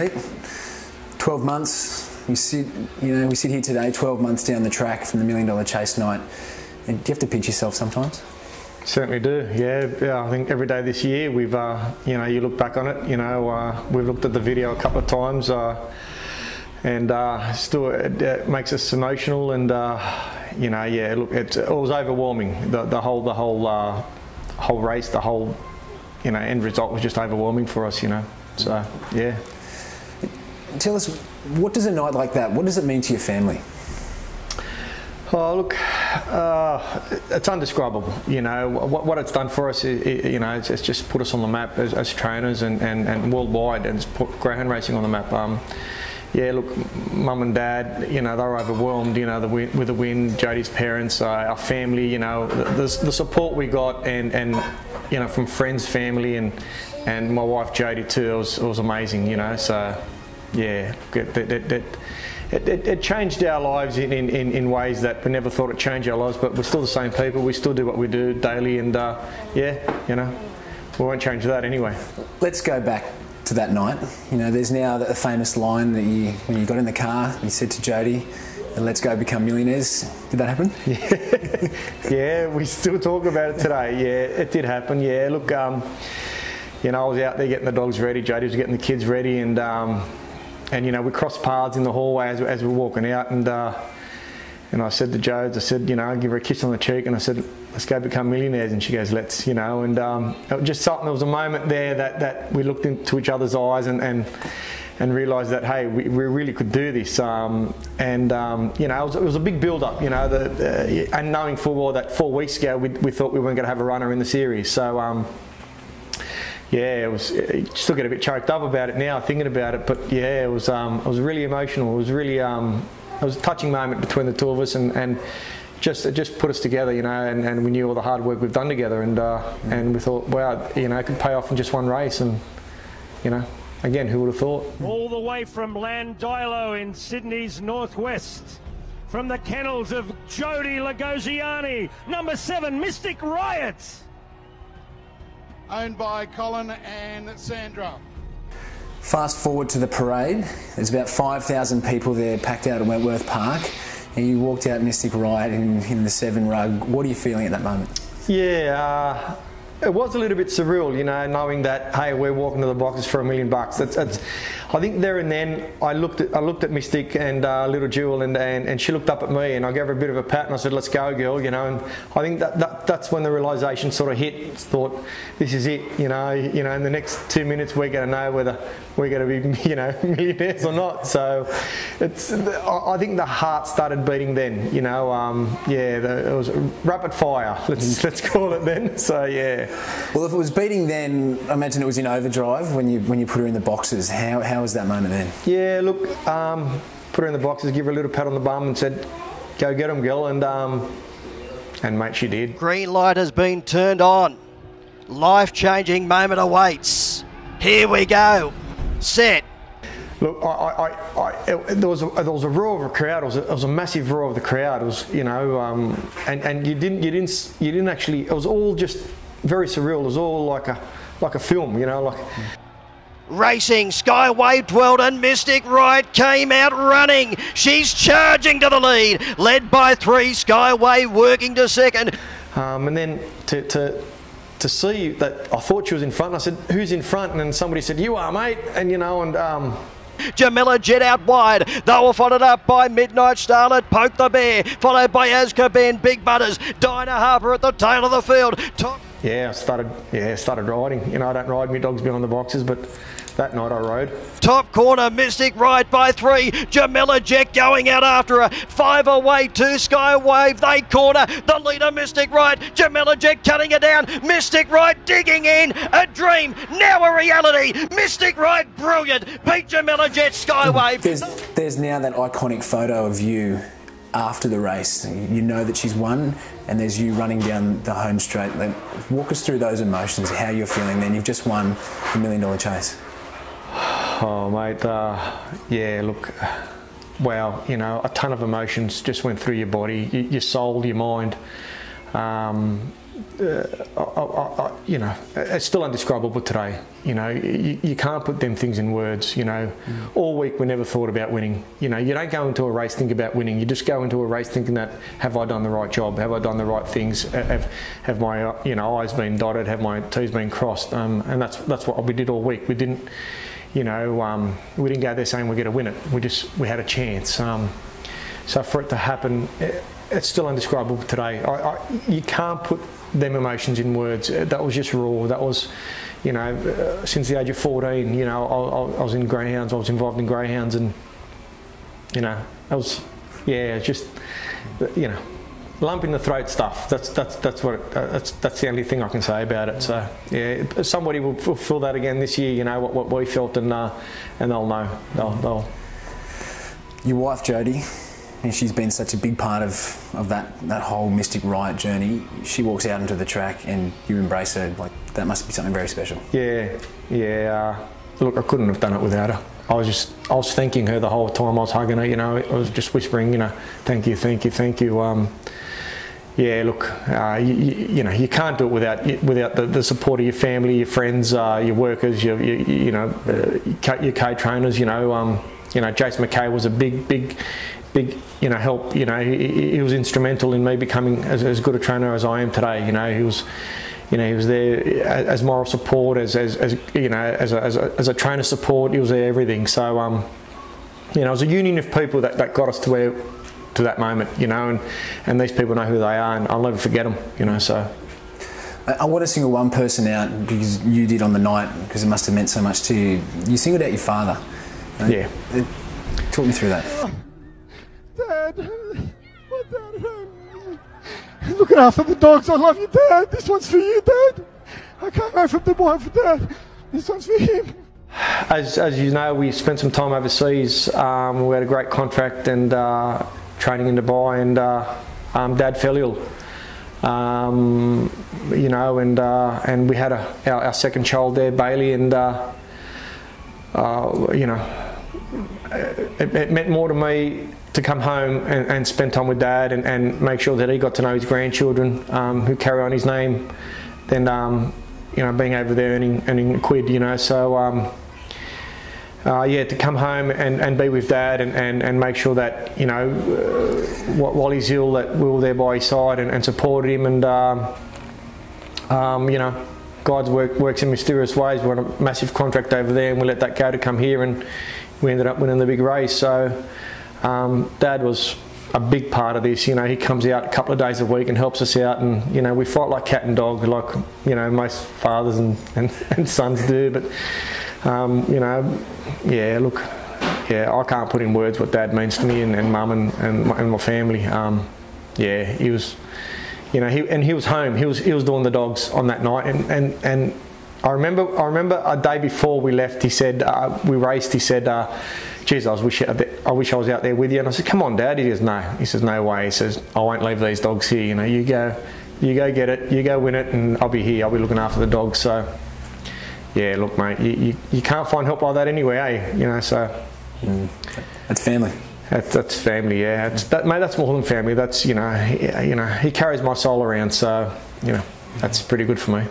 Pete. 12 months, we sit, you know, we sit here today, 12 months down the track from the Million Dollar Chase night. And do you have to pinch yourself sometimes? Certainly do. Yeah, yeah. I think every day this year we've, uh, you know, you look back on it. You know, uh, we've looked at the video a couple of times, uh, and uh, still it, it, makes us emotional. And uh, you know, yeah, look, it, it was overwhelming. The, the whole, the whole, uh, whole race, the whole, you know, end result was just overwhelming for us. You know, so yeah. Tell us, what does a night like that? What does it mean to your family? Oh, look, uh, it's undescribable. You know, what, what it's done for us, is, you know, it's, it's, just put us on the map as, as trainers and, and, and, worldwide and it's put greyhound racing on the map. Um, yeah, look, mum and dad, you know, they were overwhelmed, you know, the win, with the win, Jodie's parents, uh, our family, you know, the, the, support we got and, and, you know, from friends, family and, and my wife Jodie too, it was, it was amazing, you know, so yeah, it, it, it, it, it, it, changed our lives in, in, in, ways that we never thought it'd change our lives, but we're still the same people. We still do what we do daily, and uh, yeah, you know, we won't change that anyway. Let's go back to that night. You know, there's now the famous line that you, when you got in the car, you said to Jodie, let's go become millionaires. Did that happen? Yeah, yeah we still talk about it today. Yeah, it did happen. Yeah, look, um, you know, I was out there getting the dogs ready, Jodie was getting the kids ready, and um, and you know we crossed paths in the hallway as, as we were walking out and uh, and I said to Jodes, I said, you know, I give her a kiss on the cheek and I said, let's go become millionaires. And she goes, let's, you know, and um, just something, there was a moment there that, that we looked into each other's eyes and, and, and realised that, hey, we, we really could do this. Um, and, um, you know, it was, it was, a big build up, you know, the, uh, and knowing full well that four weeks ago we, we thought we weren't going to have a runner in the series. So, um, yeah, it was. still get a bit choked up about it now, thinking about it. But yeah, it was. Um, it was really emotional. It was really. Um, it was a touching moment between the two of us, and, and just it just put us together, you know. And, and we knew all the hard work we've done together, and uh, mm. and we thought, wow, you know, it could pay off in just one race, and you know, again, who would have thought? All the way from Llandeilo in Sydney's northwest. From the kennels of Jodie Lagogiane, number seven, Mystic Riot owned by Colin and Sandra. Fast forward to the parade. There's about 5,000 people there packed out at Wentworth Park. And you walked out Mystic Riot in, in the seven rug. What are you feeling at that moment? Yeah, uh, it was a little bit surreal, you know, knowing that hey, we're walking to the boxes for a million bucks. That's, that's I think there and then I looked at I looked at Mystic and uh, Little Jewel and, and, and she looked up at me and I gave her a bit of a pat and I said, "Let's go, girl," you know. And I think that, that that's when the realization sort of hit. Thought this is it, you know. You know, in the next two minutes we're going to know whether we're going to be, you know, millionaires or not. So it's I think the heart started beating then. You know, um, yeah, the, it was rapid fire. Let's let's call it then. So yeah. Well, if it was beating then, I imagine it was in overdrive when you when you put her in the boxes. How how how was that moment then? Yeah, look, um, put her in the boxes, give her a little pat on the bum, and said, "Go get him, girl," and um, and mate, she did. Green light has been turned on. Life-changing moment awaits. Here we go. Set. Look, I, I, I, it, there was a, there was a roar of a crowd. It was a, it was a massive roar of the crowd. It was, you know, um, and and you didn't you didn't you didn't actually. It was all just very surreal. It was all like a like a film, you know, like. Racing, Skyway Dweldon, Mystic Riot came out running. She's charging to the lead, led by three, Skyway working to second. Um, and then to, to, to see that I thought she was in front, I said, who's in front? And then somebody said, you are, mate. And, you know, and... Um, Jamila Jet out wide. They were followed up by Midnight Starlet, Poke the Bear, followed by Azkaban, Big Butters, Dinah Harper at the tail of the field. Top yeah, I started. Yeah, started riding. You know, I don't ride my dogs behind the boxes, but that night I rode. Top corner, Mystic Riot by three. Jamila Jet going out after her. Five away, two Skywave. They corner the leader, Mystic Riot. Jamila Jet cutting it down. Mystic Riot digging in. A dream, now a reality. Mystic Riot, brilliant. Pete Jamila Jet, Skywave. There's, there's now that iconic photo of you after the race. You know that she's won, and there's you running down the home straight. Like, walk us through those emotions, how you're feeling then. You've just won the million dollar chase. Oh, mate, uh, yeah, look, wow, you know, a ton of emotions just went through your body, your soul, your mind. Um, I, I, I, you know, it's still undescribable today. You know, you, you can't put them things in words. You know, mm. all week we never thought about winning. You know, you don't go into a race think about winning. You just go into a race thinking that have I done the right job? Have I done the right things? Have have my you know I's been dotted? Have my T's been crossed? Um, and that's that's what we did all week. We didn't, you know, um, we didn't go there saying we're going to win it. We just we had a chance. Um, so for it to happen, it, it's still indescribable today. I, I, you can't put them emotions in words. That was just raw. That was, you know, uh, since the age of 14, you know, I, I, was in greyhounds. I was involved in greyhounds, and you know, I was, yeah, just, you know, lump in the throat stuff. That's that's that's what it, uh, that's that's the only thing I can say about it. So yeah, somebody will feel that again this year. You know what, what we felt, and uh, and they'll know. They'll, they'll. Your wife Jodie and she's been such a big part of, of that, that whole Mystic Riot journey. She walks out into the track and you embrace her. Like that must be something very special. Yeah, yeah. Uh, look, I couldn't have done it without her. I was just, I was thanking her the whole time I was hugging her. You know, I was just whispering, you know, thank you, thank you, thank you. Um, yeah, look, uh, you, you, know, you can't do it without without the, the support of your family, your friends, uh, your workers, your, your you know, uh, your co-trainers. You know, um, you know, Jason McKay was a big, big big, you know, help. You know, he, he was instrumental in me becoming as, as, good a trainer as I am today. You know, he was, you know, he was there as moral support, as, as, as you know, as a, as a, as a trainer support. He was there everything. So, um, you know, it was a union of people that, that got us to where, to that moment. You know, and and these people know who they are, and I'll never forget them. You know, so. I want to single one person out because you did on the night because it must have meant so much to you. You singled out your father. Yeah. Talk me through that. Dad. My dad. Looking after the dogs. I love you, Dad. This one's for you, Dad. I came home from Dubai for Dad. This one's for him. As, as you know, we spent some time overseas. Um, we had a great contract and uh, training in Dubai, and uh, um, Dad fell ill. Um, you know, and uh, and we had a, our, our, second child there, Bailey, and uh, uh, you know, it, it, meant more to me to come home and, and spend time with dad and, and, make sure that he got to know his grandchildren um, who carry on his name than um, you know being over there earning, earning a quid you know so um, uh, yeah to come home and, and be with dad and, and, make sure that you know uh, while ill that we were there by his side and, and supported him and um, um, you know God's work works in mysterious ways. We're on a massive contract over there, and we let that go to come here, and we ended up winning the big race. So um, Dad was a big part of this. You know, he comes out a couple of days a week and helps us out, and you know, we fight like cat and dog, like you know most fathers and, and, and sons do. But um, you know, yeah, look, yeah, I can't put in words what Dad means to me and, and Mum and, and my, and my family. Um, yeah, he was, you know, he and he was home. He was he was doing the dogs on that night, and and and. I remember, I remember a day before we left, he said, uh, we raced, he said, uh, geez, I, wish, I wish I was out there with you. And I said, come on, Dad. He goes, no. He says, no way. He says, I won't leave these dogs here. You know, you go, you go get it, you go win it, and I'll be here. I'll be looking after the dogs. So, yeah, look, mate, you, you, you can't find help like that anywhere, eh? You know, so. Mm. That's family. That's, that's family, yeah. It's, that, mate, that's more than family. That's, you know, he, you know, he carries my soul around. So, you know, that's pretty good for me.